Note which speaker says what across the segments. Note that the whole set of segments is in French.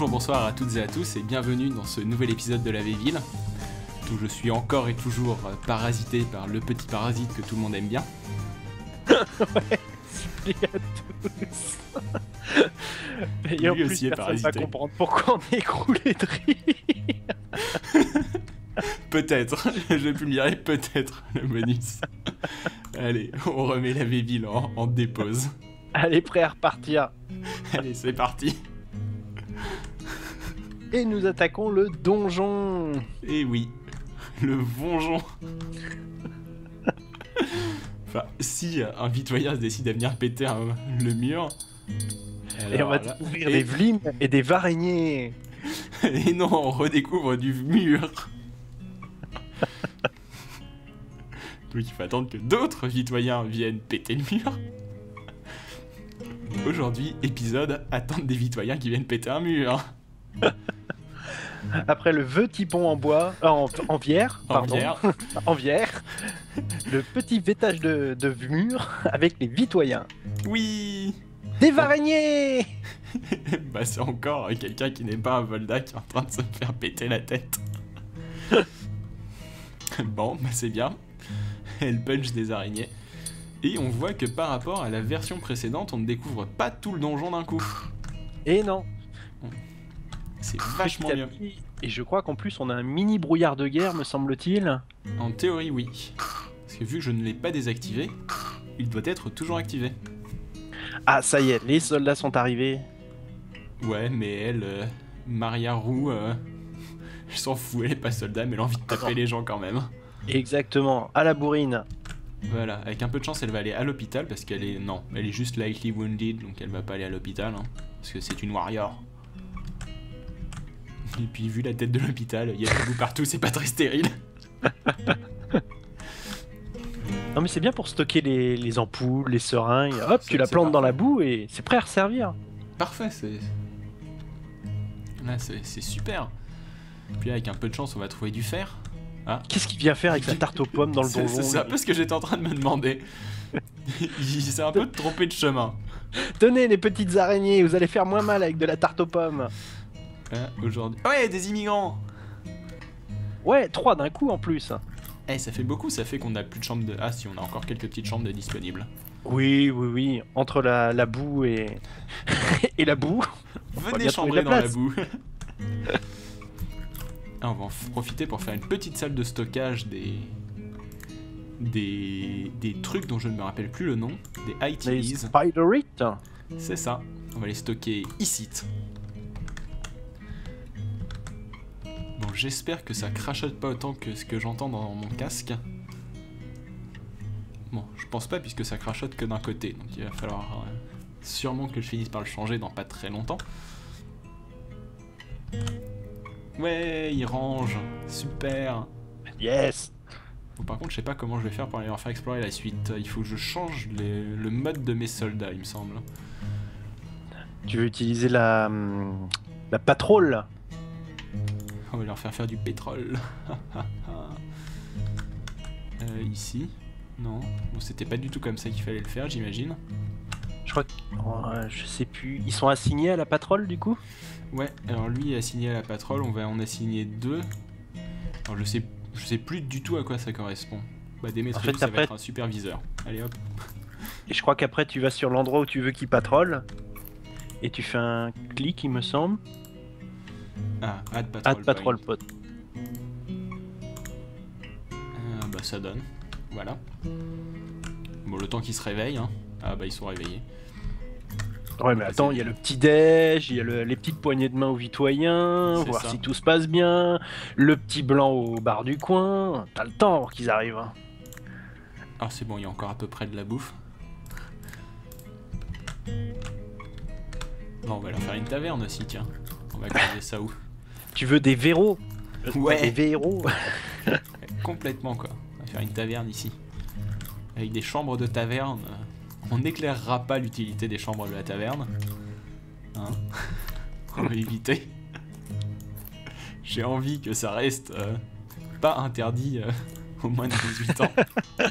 Speaker 1: bonjour, bonsoir à toutes et à tous et bienvenue dans ce nouvel épisode de la Véville où je suis encore et toujours euh, parasité par le petit parasite que tout le monde aime bien.
Speaker 2: ouais, salut à tous. Et en
Speaker 1: Lui
Speaker 2: plus,
Speaker 1: aussi est
Speaker 2: personne va comprendre pourquoi on est écroulé de rire.
Speaker 1: Peut-être, je publierai peut-être le bonus. Allez, on remet la Véville en, en dépose.
Speaker 2: Allez, prêt à repartir.
Speaker 1: Allez, c'est parti.
Speaker 2: Et nous attaquons le donjon.
Speaker 1: Et oui, le vonjon. Enfin, si un vitoyen se décide à venir péter un- le mur.
Speaker 2: Et on va
Speaker 1: là-
Speaker 2: découvrir
Speaker 1: et-
Speaker 2: des vlimes et des varaignées.
Speaker 1: Et non, on redécouvre du mur. Donc il faut attendre que d'autres citoyens viennent péter le mur. Aujourd'hui, épisode attendre des citoyens qui viennent péter un mur.
Speaker 2: Après le petit pont en bois, euh, en, en
Speaker 1: En
Speaker 2: pardon, en bière, le petit vétage de, de mur avec les vitoyens.
Speaker 1: Oui
Speaker 2: Des varaignées
Speaker 1: Bah c'est encore quelqu'un qui n'est pas un Volda qui est en train de se faire péter la tête. bon, bah c'est bien. Elle punch des araignées. Et on voit que par rapport à la version précédente, on ne découvre pas tout le donjon d'un coup.
Speaker 2: Et non,
Speaker 1: C'est vachement
Speaker 2: petit. Et je crois qu'en plus on a un mini brouillard de guerre, me semble-t-il.
Speaker 1: En théorie, oui. Parce que vu que je ne l'ai pas désactivé, il doit être toujours activé.
Speaker 2: Ah, ça y est, les soldats sont arrivés.
Speaker 1: Ouais, mais elle, euh, Maria Roux, euh, je s'en fous, elle est pas soldat, mais elle a envie de taper les gens quand même.
Speaker 2: Exactement, à la bourrine.
Speaker 1: Voilà, avec un peu de chance, elle va aller à l'hôpital parce qu'elle est. Non, elle est juste lightly wounded, donc elle va pas aller à l'hôpital. hein, parce que c'est une warrior. Et puis, vu la tête de l'hôpital, il y a des bouts partout, c'est pas très stérile.
Speaker 2: Non mais c'est bien pour stocker les, les ampoules, les seringues. Hop,
Speaker 1: C'est-
Speaker 2: tu la plantes dans la boue et c'est prêt à resservir.
Speaker 1: Parfait, c'est. Là, c'est super. Puis là, avec un peu de chance, on va trouver du fer.
Speaker 2: Qu'est-ce qu'il vient faire avec sa tarte aux pommes dans le donjon
Speaker 1: C'est un peu ce que j'étais en train de me demander. Il s'est un peu trompé de chemin.
Speaker 2: Tenez les petites araignées, vous allez faire moins mal avec de la tarte aux pommes.
Speaker 1: Là, Aujourd'hui. Ouais, des immigrants
Speaker 2: Ouais, trois d'un coup en plus.
Speaker 1: Eh, ça fait beaucoup, ça fait qu'on a plus de chambres de. Ah, si, on a encore quelques petites chambres de disponibles.
Speaker 2: Oui, oui, oui. Entre la, la boue et... et la boue.
Speaker 1: Venez chambrer dans
Speaker 2: la
Speaker 1: boue. Ah, on va en profiter pour faire une petite salle de stockage des. Des, des trucs dont je ne me rappelle plus le nom, des
Speaker 2: Les
Speaker 1: ITs.
Speaker 2: Spiderites.
Speaker 1: C'est ça. On va les stocker ici. J'espère que ça crachote pas autant que ce que j'entends dans mon casque. Bon, je pense pas puisque ça crachote que d'un côté, donc il va falloir euh, sûrement que je finisse par le changer dans pas très longtemps. Ouais, il range, super.
Speaker 2: Yes.
Speaker 1: Bon, par contre, je sais pas comment je vais faire pour aller leur faire explorer la suite. Il faut que je change les- le mode de mes soldats, il me semble.
Speaker 2: Tu veux utiliser la... hum, La patrouille?
Speaker 1: Va leur faire faire du pétrole. Euh, ici Non. Bon, c'était pas du tout comme ça qu'il fallait le faire, j'imagine.
Speaker 2: Je crois que... oh, euh, je sais plus. Ils sont assignés à la patrouille du coup?
Speaker 1: Ouais, alors lui est assigné à la patrouille, on va en assigner deux. Alors je sais, je sais plus du tout à quoi ça correspond. Bah Démétrius,
Speaker 2: En fait,
Speaker 1: ça
Speaker 2: après-
Speaker 1: va être un superviseur. Allez hop.
Speaker 2: Et je crois qu'après tu vas sur l'endroit où tu veux qu'ils patrouillent. Et tu fais un clic, il me semble.
Speaker 1: Ah, add patrol.
Speaker 2: Add patrol pote.
Speaker 1: Euh, bah ça donne. Voilà. Bon, le temps qu'ils se réveillent, hein. Ah bah ils sont réveillés.
Speaker 2: Ouais, mais attends, il y a le petit déj, il y a le- les petites poignées de main aux vitoyens,
Speaker 1: C'est
Speaker 2: voir
Speaker 1: ça.
Speaker 2: si tout se passe bien, le petit blanc au bar du coin. T'as le temps qu'ils arrivent. hein.
Speaker 1: Ah c'est bon, il y a encore à peu près de la bouffe. Bon, on va leur faire une taverne aussi, tiens. On va garder ça où?
Speaker 2: Tu veux des verrous
Speaker 1: Ouais.
Speaker 2: Des verrous
Speaker 1: Complètement quoi. On va faire une taverne ici. Avec des chambres de taverne. On n'éclairera pas l'utilité des chambres de la taverne. Hein On va éviter. J'ai envie que ça reste euh, pas interdit euh, aux moins de 18 ans.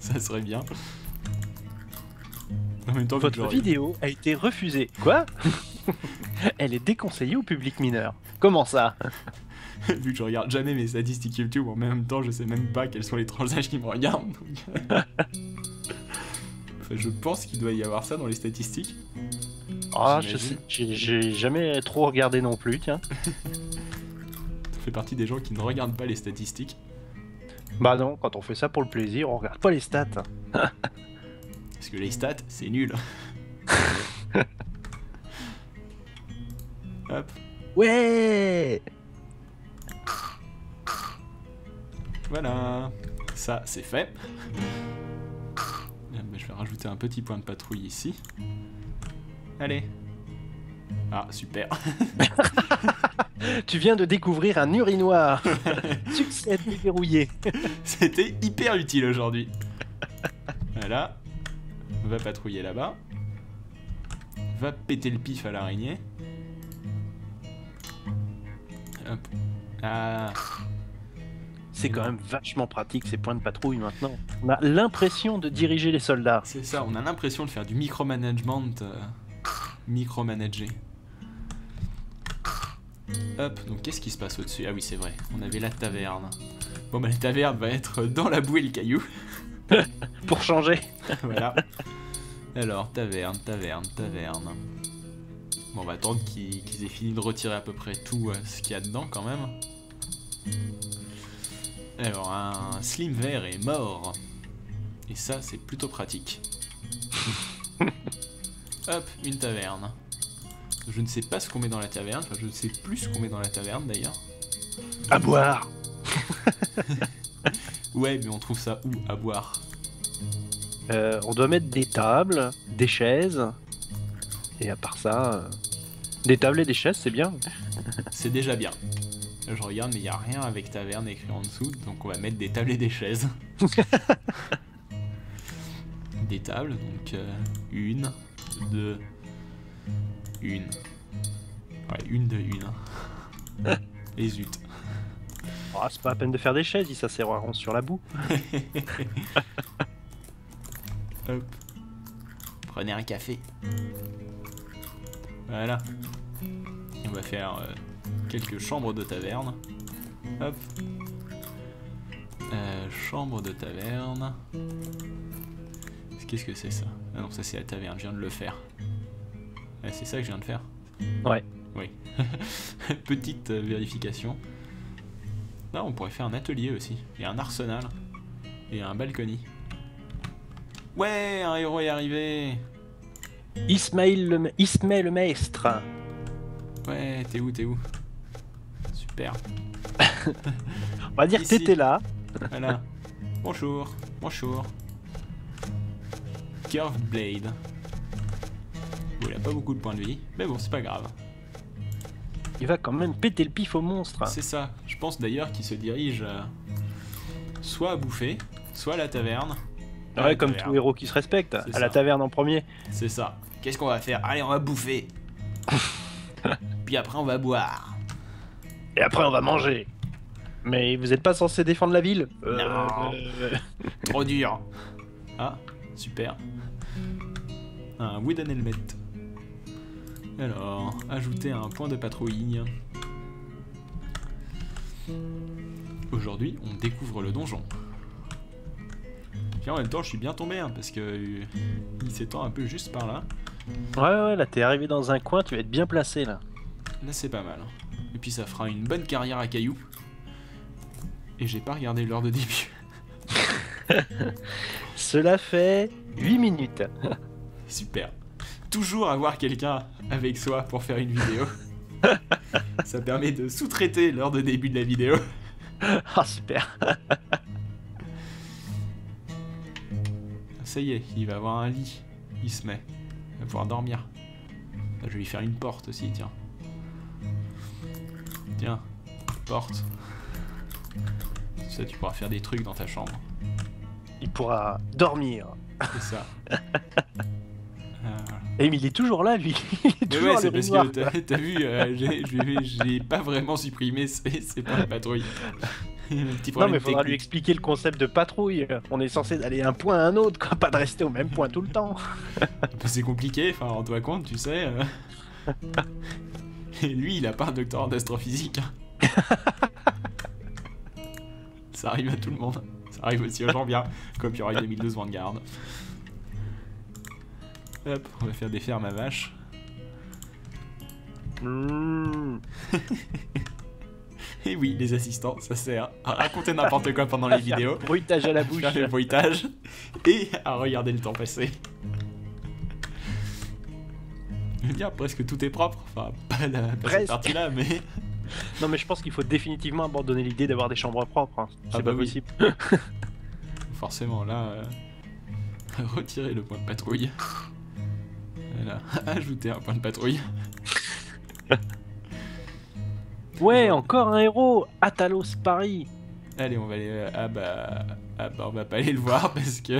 Speaker 1: ça serait bien. En même temps, vu que
Speaker 2: Votre vidéo a été refusée. Quoi? Elle est déconseillée au public mineur. Comment ça
Speaker 1: vu que je regarde jamais mes statistiques YouTube, en même temps, je sais même pas quels sont les tranches qui me regardent. Enfin, je pense qu'il doit y avoir ça dans les statistiques.
Speaker 2: Ah, je sais, j'ai- jamais trop regardé non plus, tiens.
Speaker 1: Ça fait partie des gens qui ne regardent pas les statistiques.
Speaker 2: Bah non, quand on fait ça pour le plaisir, on regarde pas les stats.
Speaker 1: Parce que les stats, c'est nul. Hop,
Speaker 2: Ouais
Speaker 1: voilà. Ça, c'est fait. Bah, je vais rajouter un petit point de patrouille ici. Allez. Ah, super.
Speaker 2: Tu viens de découvrir un urinoir. Succès déverrouillé.
Speaker 1: C'était hyper utile aujourd'hui. Voilà. Va patrouiller là-bas. Va péter le pif à l'araignée. Hop. Ah,
Speaker 2: C'est quand même vachement pratique ces points de patrouille maintenant. On a l'impression de diriger les soldats.
Speaker 1: c'est ça, on a l'impression de faire du micromanagement. euh, micromanager. Hop, donc qu'est-ce qui se passe au-dessus? Ah oui, c'est vrai, on avait la taverne. Bon, bah la taverne va être dans la boue et le caillou.
Speaker 2: Pour changer.
Speaker 1: voilà. Alors, taverne, taverne, taverne. Bon, on va attendre qu'ils aient fini de retirer à peu près tout euh, ce qu'il y a dedans quand même. Alors, un slim vert est mort. Et ça, c'est plutôt pratique. Hop, une taverne. Je ne sais pas ce qu'on met dans la taverne, enfin je ne sais plus ce qu'on met dans la taverne d'ailleurs.
Speaker 2: À boire.
Speaker 1: Ouais, mais on trouve ça où à boire?
Speaker 2: Euh, on doit mettre des tables, des chaises. Et à part ça, euh, des tables et des chaises, c'est bien.
Speaker 1: C'est déjà bien. Je regarde, mais il n'y a rien avec taverne écrit en dessous, donc on va mettre des tables et des chaises. des tables, donc euh, une, deux, une. Ouais, une de une. Et zut.
Speaker 2: Ah, c'est pas la peine de faire des chaises, ils s'asserreront sur la boue.
Speaker 1: Hop. Prenez un café. Voilà. Et on va faire euh, quelques chambres de taverne. Hop. Euh, chambre de taverne. Qu'est-ce que c'est ça? Ah non, ça c'est la taverne, je viens de le faire. Ouais, c'est ça que je viens de faire?
Speaker 2: Ouais.
Speaker 1: Oui. Petite euh, vérification. Là, on pourrait faire un atelier aussi. A un arsenal. Et un balcony. Ouais, un héros est arrivé
Speaker 2: Ismaël le, ma- Ismaël le maître.
Speaker 1: Ouais, t'es où, t'es où? Super.
Speaker 2: On va dire que
Speaker 1: Ici.
Speaker 2: t'étais là.
Speaker 1: Voilà. Bonjour, bonjour. Curved Blade. Bon, il a pas beaucoup de points de vie, mais bon, c'est pas grave.
Speaker 2: Il va quand même péter le pif au monstre.
Speaker 1: C'est ça. Je pense d'ailleurs qu'il se dirige euh, soit à bouffer, soit à la taverne. La
Speaker 2: Ouais, comme
Speaker 1: taverne.
Speaker 2: tout héros qui se respecte. À la taverne en premier.
Speaker 1: C'est ça. Qu'est-ce qu'on va faire? Allez, on va bouffer. Puis après, on va boire.
Speaker 2: Et après, on va manger. Mais vous êtes pas censé défendre la ville Euh,
Speaker 1: Non.
Speaker 2: euh,
Speaker 1: Trop dur. Ah, super. Un wooden helmet. Alors, ajouter un point de patrouille. Aujourd'hui, on découvre le donjon. Puis en même temps, je suis bien tombé, hein, parce que euh, il s'étend un peu juste par là.
Speaker 2: Ouais, ouais, là, t'es arrivé dans un coin, tu vas être bien placé, là.
Speaker 1: Là, c'est pas mal. Et puis, ça fera une bonne carrière à cailloux. Et j'ai pas regardé l'heure de début.
Speaker 2: Cela fait 8 minutes.
Speaker 1: Super. Toujours avoir quelqu'un avec soi pour faire une vidéo. Ça permet de sous-traiter l'heure de début de la vidéo.
Speaker 2: Ah, super.
Speaker 1: Ça y est, il va avoir un lit. Il se met. Il va pouvoir dormir. Je vais lui faire une porte aussi, tiens. Tiens, porte. Ça, tu pourras faire des trucs dans ta chambre.
Speaker 2: Il pourra dormir.
Speaker 1: C'est ça. Euh,
Speaker 2: Et mais il est toujours là, lui. Il est
Speaker 1: Mais
Speaker 2: toujours
Speaker 1: ouais, c'est parce que t'as vu, euh, j'ai- pas vraiment supprimé ces, ces points de patrouille.
Speaker 2: Non, mais faudra lui expliquer le concept de patrouille. On est censé aller d'un point à un autre, quoi, pas de rester au même point tout le temps.
Speaker 1: C'est compliqué, enfin, rends-toi compte, tu sais. euh. Et lui, il a pas un doctorat d'astrophysique. hein. Ça arrive à tout le monde. Ça arrive aussi aux gens bien. Copyright 2012 Vanguard. Hop, on va faire des fermes à vaches.
Speaker 2: Mmh.
Speaker 1: Et oui, les assistants, ça sert à raconter n'importe quoi pendant les vidéos,
Speaker 2: Bruitage à la bouche.
Speaker 1: faire le bruitage et à regarder le temps passer. Je veux dire, presque tout est propre. Enfin, pas, la, pas cette
Speaker 2: Presque.
Speaker 1: partie-là, mais.
Speaker 2: Non, mais je pense qu'il faut définitivement abandonner l'idée d'avoir des chambres propres. hein. C'est
Speaker 1: Ah
Speaker 2: pas
Speaker 1: bah oui.
Speaker 2: possible.
Speaker 1: Forcément, là. euh, Retirer le point de patrouille. Voilà. Ajouter un point de patrouille.
Speaker 2: Ouais, encore un héros Atalos Paris
Speaker 1: Allez, on va aller. euh, Ah bah. Ah bah, on va pas aller le voir parce que.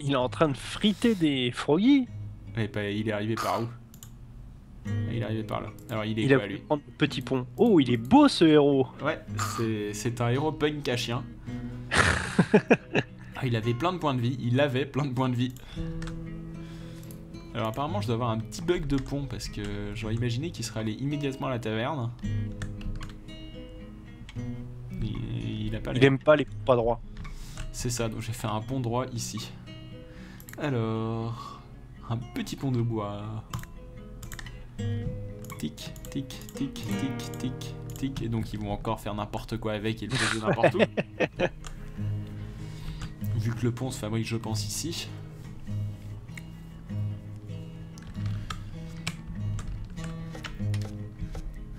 Speaker 2: Il est en train de friter des froggies.
Speaker 1: Mais pas- il est arrivé par où? Il est arrivé par là. Alors, il est
Speaker 2: Il a
Speaker 1: lui
Speaker 2: voulu prendre le petit pont. Oh, il est beau ce héros
Speaker 1: Ouais, c'est- un héros punk à chien. Ah, il avait plein de points de vie, il avait plein de points de vie. Alors apparemment je dois avoir un petit bug de pont parce que j'aurais imaginé qu'il serait allé immédiatement à la taverne. Il, il a pas
Speaker 2: Il aime pas les pas droits.
Speaker 1: C'est ça, donc j'ai fait un pont droit ici. Alors, un petit pont de bois. Tic, tic, tic, tic, tic, tic. Et donc ils vont encore faire n'importe quoi avec et le poser n'importe où. Vu que le pont se fabrique, je pense, ici.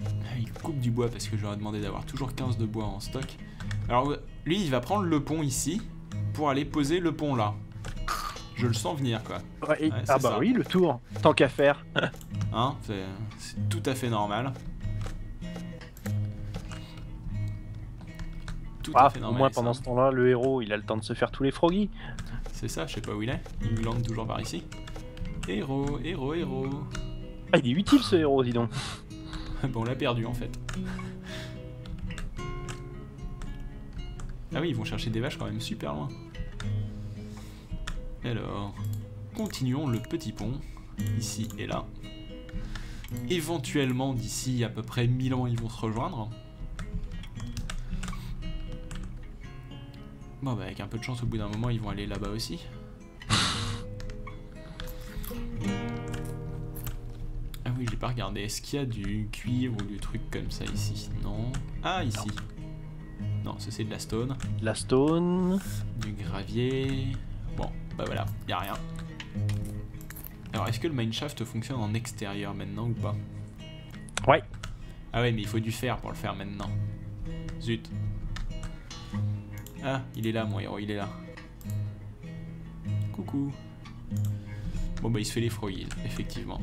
Speaker 1: Ah, Il coupe du bois parce que je leur ai demandé d'avoir toujours 15 de bois en stock. Alors lui, il va prendre le pont ici pour aller poser le pont là. Je le sens venir quoi.
Speaker 2: Ouais, et-
Speaker 1: Ouais,
Speaker 2: ah bah
Speaker 1: ça.
Speaker 2: oui, le tour. Tant qu'à faire.
Speaker 1: Hein C'est tout à fait normal. Tout
Speaker 2: Ah,
Speaker 1: à fait
Speaker 2: au
Speaker 1: normal.
Speaker 2: moins
Speaker 1: et ça.
Speaker 2: pendant ce temps-là, le héros, il a le temps de se faire tous les froggies.
Speaker 1: C'est ça, je sais pas où il est. Il lande toujours par ici. Héros, héros, héros.
Speaker 2: Ah, il est utile ce héros, dis donc.
Speaker 1: bon, on l'a perdu en fait. Ah oui, ils vont chercher des vaches quand même super loin. Alors, continuons le petit pont, ici et là. Éventuellement, d'ici à peu près 1000 ans, ils vont se rejoindre. Bon, bah, avec un peu de chance, au bout d'un moment, ils vont aller là-bas aussi. Ah oui, j'ai pas regardé. Est-ce qu'il y a du cuivre ou du truc comme ça ici? Non. Ah, ici. Non, ça c'est de la stone.
Speaker 2: La stone.
Speaker 1: Du gravier. Bon, bah voilà, y a rien. Alors, est-ce que le mineshaft fonctionne en extérieur maintenant ou pas
Speaker 2: Ouais.
Speaker 1: Ah ouais, mais il faut du fer pour le faire maintenant. Zut. Ah, il est là, mon héros, il est là. Coucou. Bon, bah, il se fait les froyer, effectivement.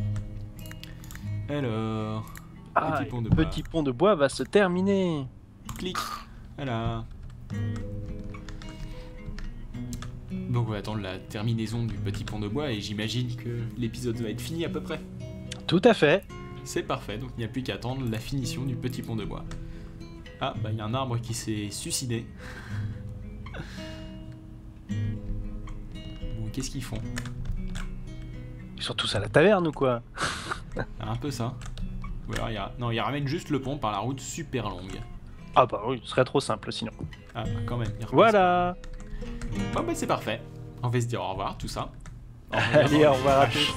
Speaker 1: Alors,
Speaker 2: Ah,
Speaker 1: Petit pont de
Speaker 2: le
Speaker 1: bois.
Speaker 2: petit pont de bois va se terminer.
Speaker 1: clic. Voilà. Donc, on va attendre la terminaison du petit pont de bois et j'imagine que l'épisode va être fini à peu près.
Speaker 2: Tout à fait.
Speaker 1: C'est parfait, donc il n'y a plus qu'à attendre la finition du petit pont de bois. Ah, bah il y a un arbre qui s'est suicidé. Bon, qu'est-ce qu'ils font?
Speaker 2: Ils sont tous à la taverne ou quoi?
Speaker 1: Un peu ça. Ou alors, il y a... Non, il ramène juste le pont par la route super longue.
Speaker 2: Ah bah oui, ce serait trop simple sinon.
Speaker 1: Ah, bah quand même.
Speaker 2: Voilà.
Speaker 1: Bon, bah c'est parfait. On va se dire au revoir, tout ça.
Speaker 2: Allez, au revoir à tous.